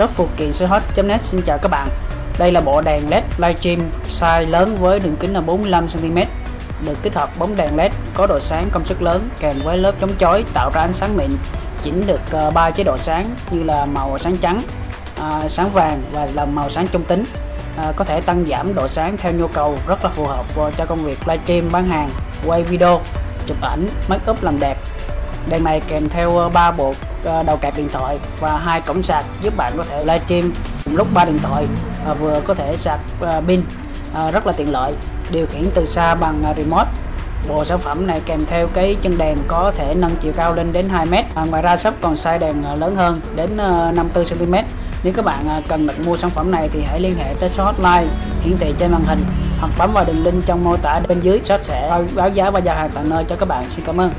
shop phụ kiện net xin chào các bạn. Đây là bộ đèn led livestream size lớn với đường kính là 45cm được tích hợp bóng đèn led có độ sáng công suất lớn kèm với lớp chống chói tạo ra ánh sáng mịn chỉnh được ờ, 3 chế độ sáng như là màu sáng trắng à, sáng vàng và là màu sáng trung tính. À, có thể tăng giảm độ sáng theo nhu cầu rất là phù hợp cho công việc livestream bán hàng quay video chụp ảnh make up làm đẹp đèn này kèm theo ờ, 3 bộ ờ, đầu cạc điện thoại và hai cổng sạc giúp bạn có thể livestream. Lúc ba điện thoại và vừa có thể sạc pin rất là tiện lợi. Điều khiển từ xa bằng remote. Bộ sản phẩm này kèm theo cái chân đèn có thể nâng chiều cao lên đến 2 mét. À, ngoài ra shop còn size đèn lớn hơn đến 54 cm nếu các bạn cần đặt mua sản phẩm này thì hãy liên hệ tới số hotline hiển thị trên màn hình hoặc bấm vào đường link trong mô tả bên dưới shop sẽ báo giá và giao hàng tận nơi cho các bạn. Xin cảm ơn.